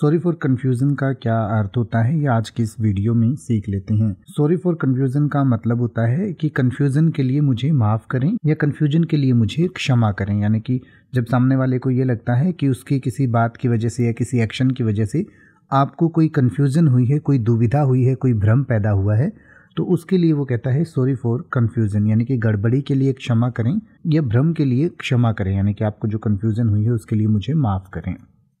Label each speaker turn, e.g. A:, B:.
A: Sorry for confusion का क्या अर्थ होता है? ये आज की इस वीडियो में सीख लेते हैं। सॉरी फॉर कन्फ्यूज़न का मतलब होता है कि कन्फ्यूज़न के लिए मुझे माफ़ करें या कन्फ्यूज़न के लिए मुझे क्षमा करें। यानी कि जब सामने वाले को ये लगता है कि उसकी किसी बात की वजह से या किसी एक्शन की वजह से आपको कोई कन्फ्यूज़न हुई है, कोई दुविधा हुई है, कोई भ्रम पैदा हुआ है तो उसके लिए वो कहता है सॉरी फॉर कन्फ्यूज़न यानी कि गड़बड़ी के लिए क्षमा करें या भ्रम के लिए क्षमा करें। यानी कि आपको जो कन्फ्यूज़न हुई है, उसके लिए मुझे माफ़ करें।